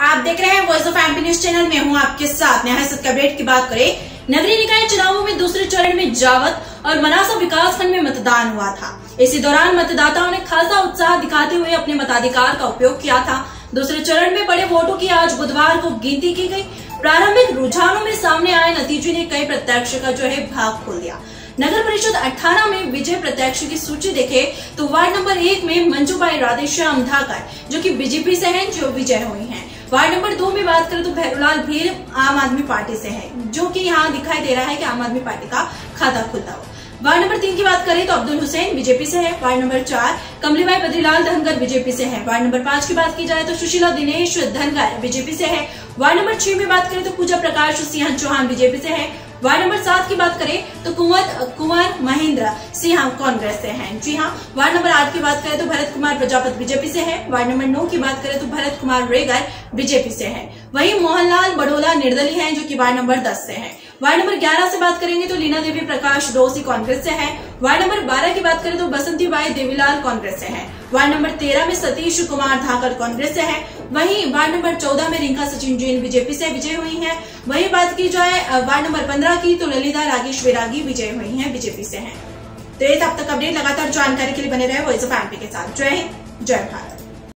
आप देख रहे हैं voice of MP news channel में हूँ आपके साथ। न्याय सत्य अपडेट की बात करें। नगरीय निकाय चुनावों में दूसरे चरण में जावत और मनासा विकास खंड में मतदान हुआ था। इसी दौरान मतदाताओं ने खासा उत्साह दिखाते हुए अपने मताधिकार का उपयोग किया था। दूसरे चरण में बड़े वोटों की आज बुधवार को गिनती की गई। प्रारंभिक रुझानों में सामने आए नतीजे ने कई प्रत्यक्ष का जो है भाग खोल दिया। नगर परिषद 18 में विजय प्रत्यक्ष की सूची देखे तो वार्ड नंबर एक में मंजूबाई राधेश्याम धाकर जो कि बीजेपी से हैं, जो विजय हुई हैं। वार्ड नंबर दो में बात करें तो भैरूलाल भील आम आदमी पार्टी से है, जो कि यहाँ दिखाई दे रहा है कि आम आदमी पार्टी का खाता खुलता हो। वार्ड नंबर तीन की बात करें तो अब्दुल हुसैन बीजेपी से है, वार्ड नंबर चार कमलीबाई बद्रीलाल धनगर बीजेपी से है। वार्ड नंबर पाँच की बात की जाए तो सुशीला दिनेश धनगर बीजेपी से है। वार्ड नंबर छह में बात करें तो पूजा प्रकाश सिंह चौहान बीजेपी से है। वार्ड नंबर सात की बात करें तो कुंवर कुंवर महेंद्र। सिंह कांग्रेस से हैं। जी हाँ वार्ड नंबर आठ की बात करें तो भरत कुमार प्रजापत बीजेपी से है। वार्ड नंबर नौ की बात करें तो भरत कुमार रेगर बीजेपी से है। वहीं मोहनलाल बडोला निर्दलीय है, जो की वार्ड नंबर दस से है। वार्ड नंबर 11 से बात करेंगे तो लीना देवी प्रकाश डोसी कांग्रेस से है। वार्ड नंबर 12 की बात करें तो बसंती बाई देवीलाल कांग्रेस से है। वार्ड नंबर 13 में सतीश कुमार धाकर कांग्रेस से है। वहीं वार्ड नंबर 14 में रिंका सचिन जैन बीजेपी से विजय हुई है। वही बात की जाए वार्ड नंबर 15 की तो ललिता रागेश विरागी विजय हुई है बीजेपी से है। तो ये तब तक अपडेट। लगातार जानकारी के लिए बने रहे वॉइस ऑफ़ एमपी के साथ। जय हिंद, जय भारत।